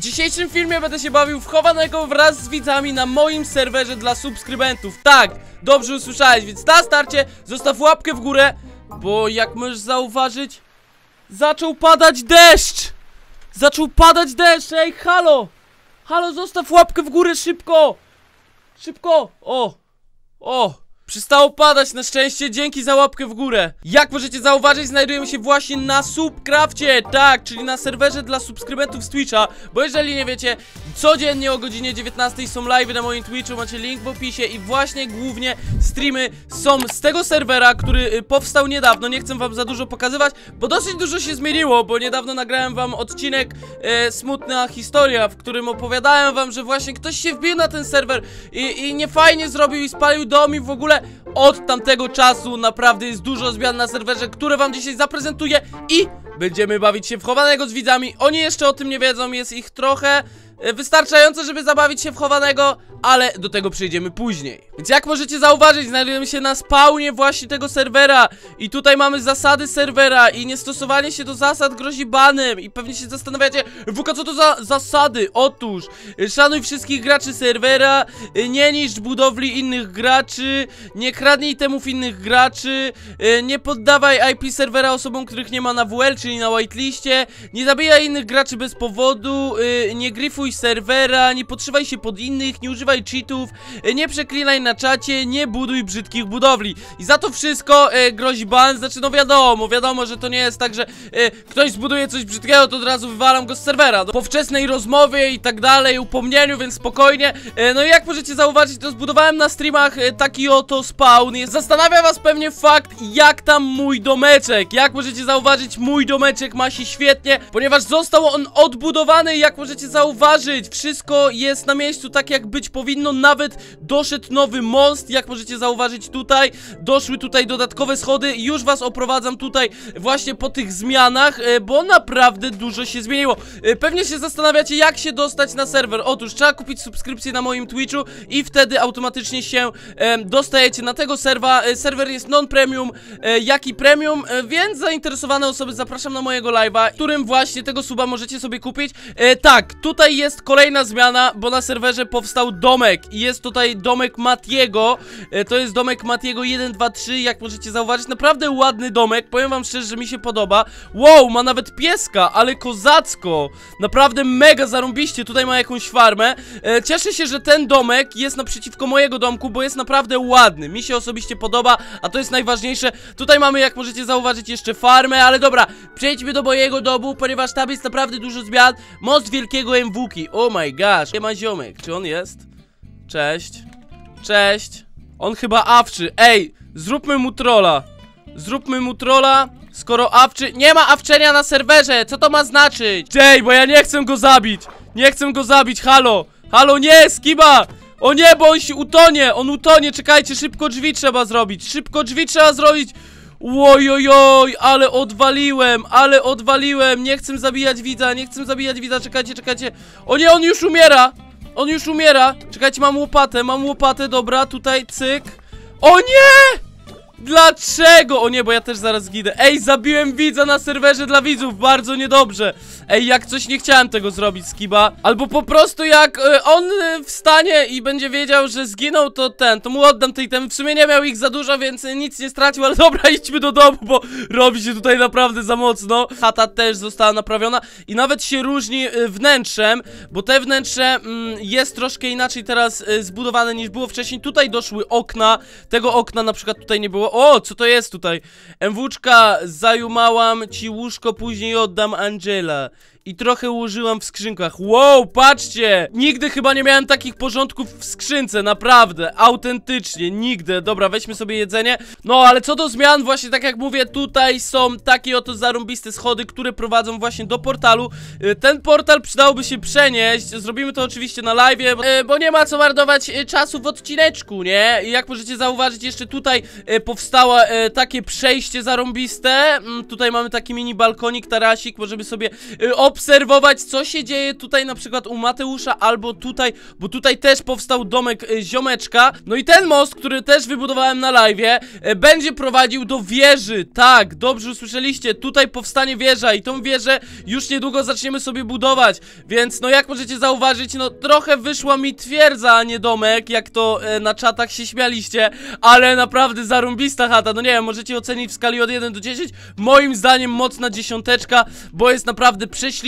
W dzisiejszym filmie będę się bawił w chowanego wraz z widzami na moim serwerze dla subskrybentów. Tak, dobrze usłyszałeś, więc na starcie zostaw łapkę w górę, bo jak możesz zauważyć, zaczął padać deszcz! Zaczął padać deszcz, ej, halo! Halo, zostaw łapkę w górę szybko! Szybko! O! O! Przestało padać na szczęście, dzięki za łapkę w górę. Jak możecie zauważyć, znajdujemy się właśnie na Subcrafcie Tak, czyli na serwerze dla subskrybentów z Twitcha Bo jeżeli nie wiecie, codziennie o godzinie 19 są live na moim Twitchu Macie link w opisie i właśnie głównie streamy są z tego serwera, który y, powstał niedawno. Nie chcę wam za dużo pokazywać, bo dosyć dużo się zmieniło Bo niedawno nagrałem wam odcinek e, Smutna historia, w którym opowiadałem wam, że właśnie ktoś się wbił na ten serwer I, i niefajnie zrobił i spalił dom i w ogóle od tamtego czasu naprawdę jest dużo zmian na serwerze, które wam dzisiaj zaprezentuję i będziemy bawić się w chowanego z widzami. Oni jeszcze o tym nie wiedzą, jest ich trochę wystarczająco, żeby zabawić się w chowanego, ale do tego przejdziemy później. Więc jak możecie zauważyć, znajdujemy się na spawnie właśnie tego serwera i tutaj mamy zasady serwera i niestosowanie się do zasad grozi banem i pewnie się zastanawiacie, Wuka, co to za zasady? Otóż, y, szanuj wszystkich graczy serwera, y, nie niszcz budowli innych graczy, nie kradnij temów innych graczy, nie poddawaj IP serwera osobom, których nie ma na WL, czyli na whitelistie, nie zabijaj innych graczy bez powodu, nie gryfuj serwera, nie podszywaj się pod innych, nie używaj cheatów, y, nie przeklinaj na czacie, nie buduj brzydkich budowli. I za to wszystko y, grozi ban, znaczy no wiadomo, wiadomo, że to nie jest tak, że y, ktoś zbuduje coś brzydkiego, to od razu wywalam go z serwera. No, po wczesnej rozmowie i tak dalej, upomnieniu, więc spokojnie. Y, no i jak możecie zauważyć, to zbudowałem na streamach y, taki oto spawn. Zastanawia was pewnie fakt, jak tam mój domeczek. Jak możecie zauważyć, mój domeczek ma się świetnie, ponieważ został on odbudowany, jak możecie zauważyć. Wszystko jest na miejscu tak, jak być powinno. Nawet doszedł nowy most, jak możecie zauważyć tutaj. Doszły tutaj dodatkowe schody. Już was oprowadzam tutaj właśnie po tych zmianach, e, bo naprawdę dużo się zmieniło. E, Pewnie się zastanawiacie, jak się dostać na serwer. Otóż trzeba kupić subskrypcję na moim Twitchu i wtedy automatycznie się e, dostajecie na tego serwa. Serwer jest non-premium, jak i premium, więc zainteresowane osoby zapraszam na mojego live'a, którym właśnie tego suba możecie sobie kupić. Tak, tutaj jest kolejna zmiana, bo na serwerze powstał domek i jest tutaj domek Matiego. E, to jest domek Matiego 1, 2, 3, jak możecie zauważyć, naprawdę ładny domek, powiem wam szczerze, że mi się podoba. Wow, ma nawet pieska, ale kozacko. Naprawdę mega zarąbiście, tutaj ma jakąś farmę. E, cieszę się, że ten domek jest naprzeciwko mojego domku, bo jest naprawdę ładny. Mi się osobiście podoba, a to jest najważniejsze. Tutaj mamy, jak możecie zauważyć, jeszcze farmę, ale dobra, przejdźmy do mojego domu, ponieważ tam jest naprawdę dużo zmian. Most wielkiego Oh my gosh. Nie ma ziomek, czy on jest? Cześć. Cześć. On chyba awczy. Ej, zróbmy mu trolla. Zróbmy mu trolla. Skoro awczy... Nie ma awczenia na serwerze! Co to ma znaczyć? Ej, bo ja nie chcę go zabić! Nie chcę go zabić, halo! Halo, nie, Skiba! O nie, bo on się utonie! On utonie, czekajcie, szybko drzwi trzeba zrobić! Szybko drzwi trzeba zrobić! Ojojoj, ale odwaliłem, ale odwaliłem! Nie chcę zabijać widza, nie chcę zabijać widza, czekajcie, czekajcie! O nie, on już umiera! On już umiera! Czekajcie, mam łopatę, mam łopatę, dobra, tutaj, cyk. O nie! Dlaczego? O nie, bo ja też zaraz zginę. Ej, zabiłem widza na serwerze dla widzów, bardzo niedobrze. Ej, jak coś nie chciałem tego zrobić, Skiba. Albo po prostu jak e, on e, wstanie i będzie wiedział, że zginął, to ten, to mu oddam tej temy. W sumie nie miał ich za dużo, więc nic nie stracił, ale dobra, idźmy do domu, bo robi się tutaj naprawdę za mocno. Chata też została naprawiona i nawet się różni e, wnętrzem, bo te wnętrze mm, jest troszkę inaczej teraz zbudowane niż było wcześniej. Tutaj doszły okna, tego okna na przykład tutaj nie było. O, co to jest tutaj? MWczka, zajumałam ci łóżko, później oddam Angela. I trochę ułożyłam w skrzynkach. Wow, patrzcie! Nigdy chyba nie miałem takich porządków w skrzynce, naprawdę, autentycznie, nigdy. Dobra, weźmy sobie jedzenie. No, ale co do zmian, właśnie tak jak mówię, tutaj są takie oto zarąbiste schody, które prowadzą właśnie do portalu. Y, Ten portal przydałoby się przenieść. Zrobimy to oczywiście na live, bo, y, bo nie ma co marnować y, czasu w odcineczku, nie? I jak możecie zauważyć, jeszcze tutaj powstało takie przejście zarąbiste. Mm, Tutaj mamy taki mini balkonik, tarasik, możemy sobie y, obserwować, co się dzieje tutaj na przykład u Mateusza albo tutaj, bo tutaj też powstał domek y, ziomeczka. No i ten most, który też wybudowałem na live, y, będzie prowadził do wieży. Tak, dobrze usłyszeliście, tutaj powstanie wieża i tą wieżę już niedługo zaczniemy sobie budować. Więc no jak możecie zauważyć, no trochę wyszła mi twierdza, a nie domek, jak to e, na czatach się śmialiście, ale naprawdę zarąbista chata, no nie wiem, możecie ocenić w skali od 1 do 10, moim zdaniem mocna dziesiąteczka, bo jest naprawdę prześliczny,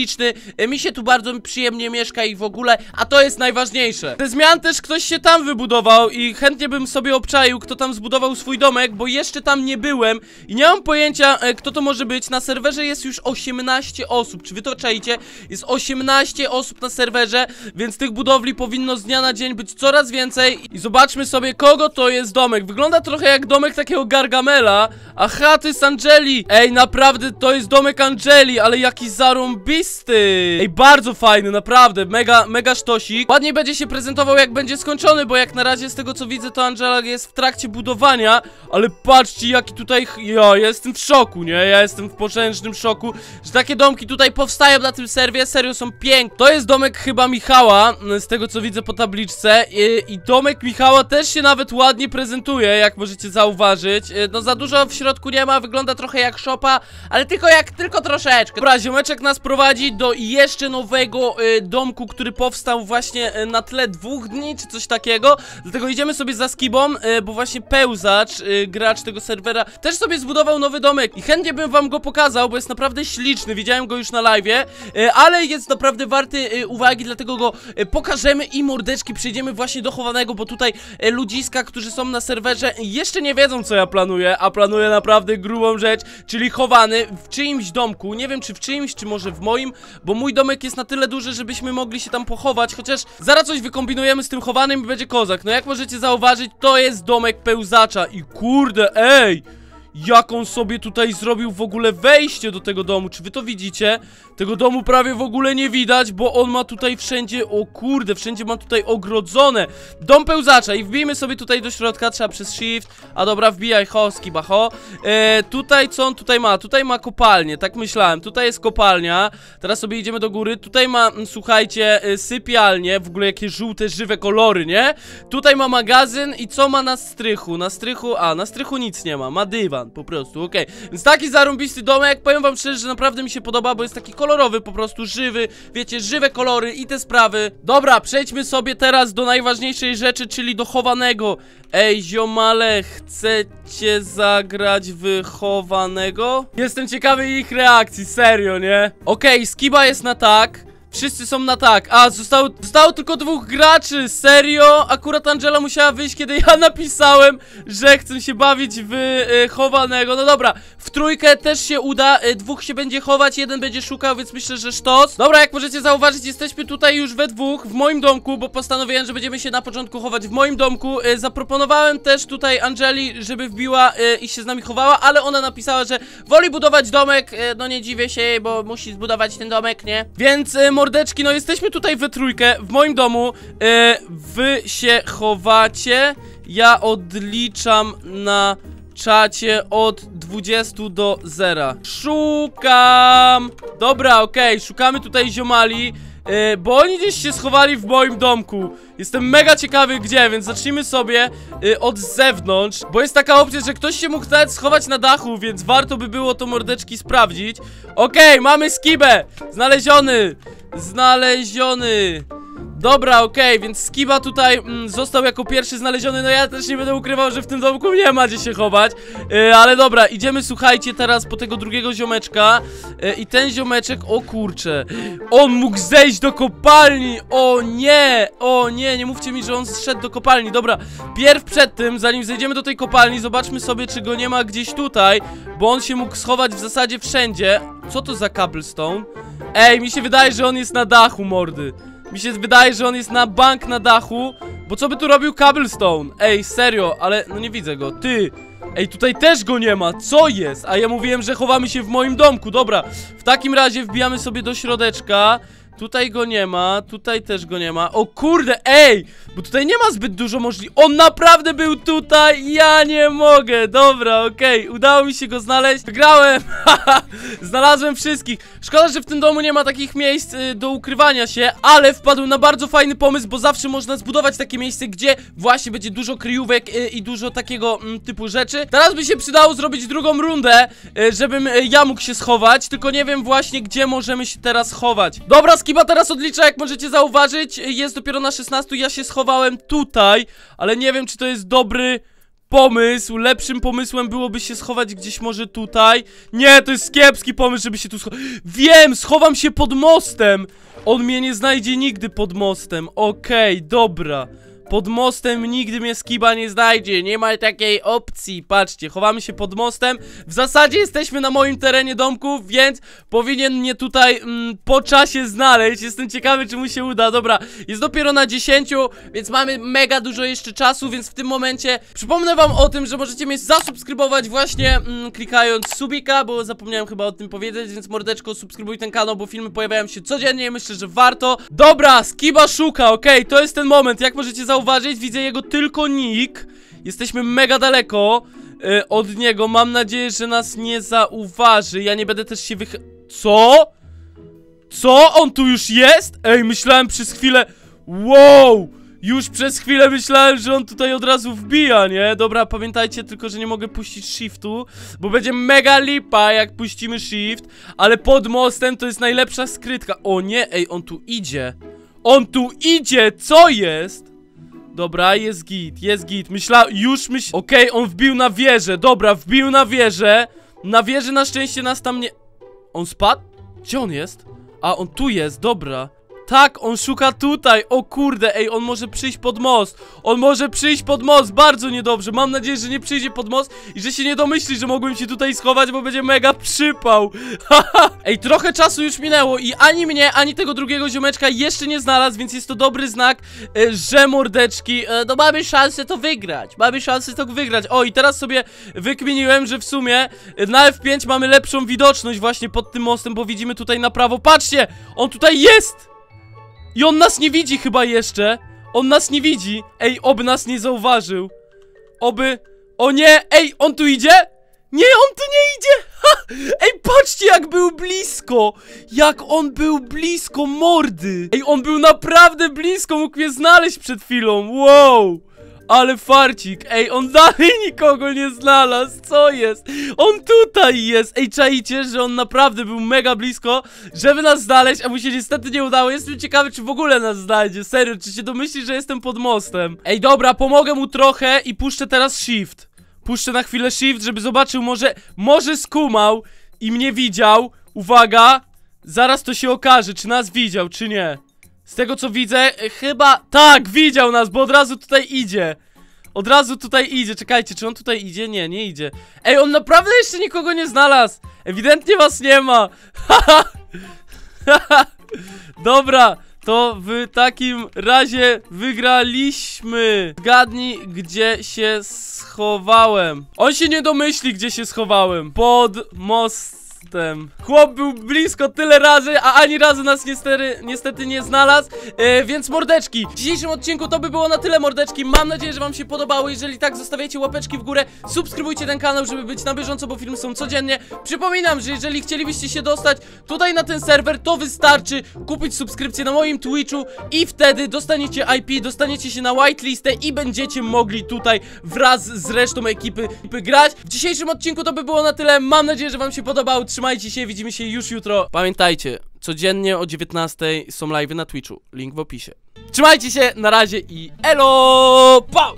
e, mi się tu bardzo przyjemnie mieszka i w ogóle, a to jest najważniejsze. Ze zmian też ktoś się tam wybudował i chętnie bym sobie obczaił, kto tam zbudował swój domek, bo jeszcze tam nie byłem i nie mam pojęcia, e, kto to może być, na serwerze jest już 18 osób, czy wy to czaicie? Jest 18 osób na serwerze, więc tych budowli powinno z dnia na dzień być coraz więcej i zobaczmy sobie, kogo to jest domek. Wygląda trochę jak domek takiego Gargamela, aha, to jest Angeli. Ej, naprawdę, to jest domek Angeli, ale jaki zarąbisty. Ej, bardzo fajny, naprawdę, mega, mega sztosik. Ładnie będzie się prezentował, jak będzie skończony, bo jak na razie z tego co widzę, to Angela jest w trakcie budowania, ale patrzcie, jaki tutaj, ja jestem w szoku, nie? Ja jestem w potężnym szoku, że takie domki tutaj powstają na tym serwie, serio są piękne. To jest domek chyba Michała, z tego co widzę po tabliczce i, i domek Michała też się nawet ładnie prezentuje, jak możecie zauważyć. Y, No za dużo w środku nie ma, wygląda trochę jak szopa, ale tylko jak, tylko troszeczkę. Dobra, ziomeczek nas prowadzi do jeszcze nowego y, domku, który powstał właśnie y, na tle dwóch dni, czy coś takiego. Dlatego idziemy sobie za skibą, y, bo właśnie pełzacz, gracz tego serwera, też sobie zbudował nowy domek i chętnie bym wam go pokazał, bo jest naprawdę śliczny, widziałem go już na live, y, ale jest naprawdę warty uwagi, dlatego go pokażemy i mordeczki przejdziemy właśnie do chowanego, bo tutaj ludziska, którzy są na serwerze jeszcze nie wiedzą co ja planuję, a planuję naprawdę grubą rzecz, czyli chowany w czyimś domku, nie wiem czy w czyimś, czy może w moim, bo mój domek jest na tyle duży, żebyśmy mogli się tam pochować, chociaż zaraz coś wykombinujemy z tym chowanym i będzie kozak, no jak możecie zauważyć, to jest domek pełzacza i kurde, ej! Jak on sobie tutaj zrobił w ogóle wejście do tego domu, czy wy to widzicie? Tego domu prawie w ogóle nie widać, bo on ma tutaj wszędzie, o kurde, wszędzie ma tutaj ogrodzone Dom pełzacza i wbijmy sobie tutaj do środka, trzeba przez shift A dobra, wbijaj, ho, skiba, ho e, Tutaj, co on tutaj ma? Tutaj ma kopalnię, tak myślałem, tutaj jest kopalnia Teraz sobie idziemy do góry, tutaj ma, mm, słuchajcie, e, sypialnię W ogóle jakie żółte, żywe kolory, nie? Tutaj ma magazyn i co ma na strychu? Na strychu, a, na strychu nic nie ma, ma dywan po prostu, okej. Więc taki zarąbisty domek, powiem wam szczerze, że naprawdę mi się podoba, bo jest taki kolorowy, po prostu żywy. Wiecie, żywe kolory i te sprawy. Dobra, przejdźmy sobie teraz do najważniejszej rzeczy, czyli do chowanego. Ej, ziomale, chcecie zagrać w chowanego? Jestem ciekawy ich reakcji, serio, nie? Okej, Skiba jest na tak Wszyscy są na tak. A, zostało, zostało tylko dwóch graczy. Serio? Akurat Angela musiała wyjść, kiedy ja napisałem, że chcę się bawić w e, chowanego. No dobra, w trójkę też się uda. E, dwóch się będzie chować, jeden będzie szukał, więc myślę, że sztos. Dobra, jak możecie zauważyć, jesteśmy tutaj już we dwóch w moim domku, bo postanowiłem, że będziemy się na początku chować w moim domku. E, zaproponowałem też tutaj Angeli, żeby wbiła i się z nami chowała, ale ona napisała, że woli budować domek. No nie dziwię się jej, bo musi zbudować ten domek, nie? Więc e, mordeczki, no jesteśmy tutaj we trójkę, w moim domu. E, wy się chowacie. Ja odliczam na czacie od 20 do 0. Szukam! Dobra, okej, szukamy tutaj ziomali. E, bo oni gdzieś się schowali w moim domku Jestem mega ciekawy gdzie, więc zacznijmy sobie e, od zewnątrz Bo jest taka opcja, że ktoś się mógł nawet schować na dachu Więc warto by było to mordeczki sprawdzić Okej, mamy skibę Znaleziony Znaleziony. Dobra, okej, więc Skiba tutaj mm, został jako pierwszy znaleziony. No ja też nie będę ukrywał, że w tym domku nie ma gdzie się chować. E, Ale dobra, idziemy, słuchajcie, teraz po tego drugiego ziomeczka. E, I ten ziomeczek, o kurcze On mógł zejść do kopalni. O nie, o nie, nie mówcie mi, że on zszedł do kopalni. Dobra, pierw przed tym, zanim zejdziemy do tej kopalni Zobaczmy sobie, czy go nie ma gdzieś tutaj Bo on się mógł schować w zasadzie wszędzie Co to za cobblestone? Ej, mi się wydaje, że on jest na dachu, mordy mi się wydaje, że on jest na bank na dachu Bo co by tu robił Cobblestone? Ej, serio, ale no nie widzę go Ty, ej, tutaj też go nie ma Co jest? A ja mówiłem, że chowamy się w moim domku Dobra, w takim razie wbijamy sobie do środeczka Tutaj go nie ma, tutaj też go nie ma. O kurde, ej! Bo tutaj nie ma zbyt dużo możliwości. On naprawdę był tutaj, ja nie mogę. Dobra, okej, udało mi się go znaleźć. Wygrałem, znalazłem wszystkich. Szkoda, że w tym domu nie ma takich miejsc y, do ukrywania się, ale wpadłem na bardzo fajny pomysł, bo zawsze można zbudować takie miejsce, gdzie właśnie będzie dużo kryjówek y, i dużo takiego mm, typu rzeczy. Teraz by się przydało zrobić drugą rundę, y, żebym y, ja mógł się schować, tylko nie wiem właśnie, gdzie możemy się teraz chować. Dobra, Skiba teraz odlicza, jak możecie zauważyć, jest dopiero na 16, ja się schowałem tutaj, ale nie wiem, czy to jest dobry pomysł. Lepszym pomysłem byłoby się schować gdzieś może tutaj. Nie, to jest kiepski pomysł, żeby się tu schować. Wiem, schowam się pod mostem. On mnie nie znajdzie nigdy pod mostem. Okej, dobra. Pod mostem nigdy mnie skiba nie znajdzie, nie ma takiej opcji. Patrzcie, chowamy się pod mostem. W zasadzie jesteśmy na moim terenie domku, więc powinien mnie tutaj mm, po czasie znaleźć. Jestem ciekawy, czy mu się uda, dobra Jest dopiero na 10, więc mamy mega dużo jeszcze czasu, więc w tym momencie Przypomnę wam o tym, że możecie mnie zasubskrybować właśnie mm, klikając subika Bo zapomniałem chyba o tym powiedzieć, więc mordeczko subskrybuj ten kanał, bo filmy pojawiają się codziennie. Myślę, że warto. Dobra, skiba szuka, okej, to jest ten moment, jak możecie zauważyć Widzę jego tylko nick Jesteśmy mega daleko e, od niego Mam nadzieję, że nas nie zauważy Ja nie będę też się wych... Co? Co? On tu już jest? Ej, myślałem przez chwilę... Wow! Już przez chwilę myślałem, że on tutaj od razu wbija, nie? Dobra, pamiętajcie tylko, że nie mogę puścić shiftu Bo będzie mega lipa, jak puścimy shift Ale pod mostem to jest najlepsza skrytka O nie, ej, on tu idzie On tu idzie, co jest? Dobra, jest git, jest git. Myśla, już myśl... Okej, on wbił na wieżę, dobra, wbił na wieżę. Na wieży na szczęście nas tam nie... On spadł? Gdzie on jest? A, on tu jest, dobra. Tak, on szuka tutaj, o kurde, ej, on może przyjść pod most. On może przyjść pod most, bardzo niedobrze. Mam nadzieję, że nie przyjdzie pod most I że się nie domyśli, że mogłem się tutaj schować Bo będzie mega przypał. Ej, trochę czasu już minęło I ani mnie, ani tego drugiego ziomeczka jeszcze nie znalazł Więc jest to dobry znak, e, że mordeczki e, No mamy szansę to wygrać. Mamy szansę to wygrać. O, i teraz sobie wykminiłem, że w sumie e, Na F5 mamy lepszą widoczność właśnie pod tym mostem Bo widzimy tutaj na prawo. Patrzcie, on tutaj jest i on nas nie widzi chyba jeszcze. On nas nie widzi. Ej, oby nas nie zauważył. Oby... O nie, ej, on tu idzie? Nie, on tu nie idzie. Ha! Ej, patrzcie jak był blisko. Jak on był blisko mordy. Ej, on był naprawdę blisko. Mógł mnie znaleźć przed chwilą. Wow ale farcik, ej, on dalej nikogo nie znalazł, co jest? On tutaj jest, ej, czaicie, że on naprawdę był mega blisko, żeby nas znaleźć, a mu się niestety nie udało. Jestem ciekawy, czy w ogóle nas znajdzie, serio, czy się domyśli, że jestem pod mostem? Ej, dobra, pomogę mu trochę i puszczę teraz shift. Puszczę na chwilę shift, żeby zobaczył, może, może skumał i mnie widział. Uwaga, zaraz to się okaże, czy nas widział, czy nie z tego co widzę, chyba... Tak, widział nas, bo od razu tutaj idzie. Od razu tutaj idzie, czekajcie, czy on tutaj idzie? Nie, nie idzie. Ej, on naprawdę jeszcze nikogo nie znalazł. Ewidentnie was nie ma. Dobra, to w takim razie wygraliśmy. Zgadnij, gdzie się schowałem. On się nie domyśli, gdzie się schowałem. Pod most Chłop był blisko tyle razy, a ani razu nas niestety, niestety nie znalazł. E, Więc mordeczki, w dzisiejszym odcinku to by było na tyle mordeczki. Mam nadzieję, że wam się podobało. Jeżeli tak, zostawiajcie łapeczki w górę Subskrybujcie ten kanał, żeby być na bieżąco, bo filmy są codziennie. Przypominam, że jeżeli chcielibyście się dostać tutaj na ten serwer To wystarczy kupić subskrypcję na moim Twitchu I wtedy dostaniecie IP, dostaniecie się na whitelistę I będziecie mogli tutaj wraz z resztą ekipy grać. W dzisiejszym odcinku to by było na tyle. Mam nadzieję, że wam się podobało Trzymajcie się, widzimy się już jutro. Pamiętajcie, codziennie o 19 są live na Twitchu. Link w opisie. Trzymajcie się, na razie i elo! Pau!